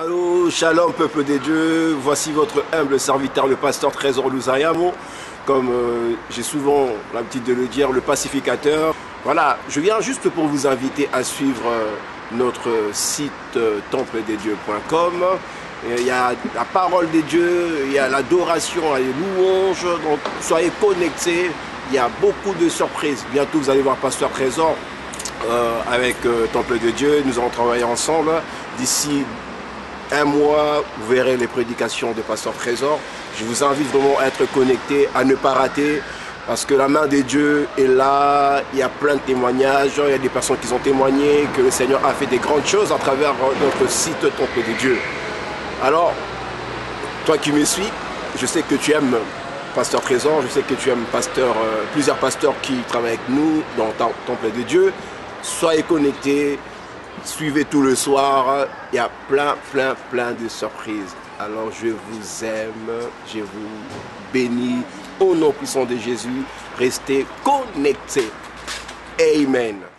Allô, shalom peuple des dieux, voici votre humble serviteur, le pasteur Trésor Louzayamo, comme euh, j'ai souvent l'habitude de le dire, le pacificateur. Voilà, je viens juste pour vous inviter à suivre euh, notre site euh, templedesdieux.com. Il y a la parole des dieux, il y a l'adoration, les louanges, donc soyez connectés, il y a beaucoup de surprises. Bientôt vous allez voir Pasteur Trésor avec Temple de Dieu, nous allons travailler ensemble. D'ici un mois, vous verrez les prédications de Pasteur Trésor. Je vous invite vraiment à être connecté, à ne pas rater, parce que la main de Dieu est là, il y a plein de témoignages, il y a des personnes qui ont témoigné que le Seigneur a fait des grandes choses à travers notre site Temple de Dieu. Alors, toi qui me suis, je sais que tu aimes Pasteur Trésor, je sais que tu aimes euh, plusieurs pasteurs qui travaillent avec nous dans Temple de Dieu. Soyez connectés, Suivez tout le soir. Il y a plein, plein, plein de surprises. Alors je vous aime, je vous bénis. Au nom puissant de Jésus, restez connectés. Amen.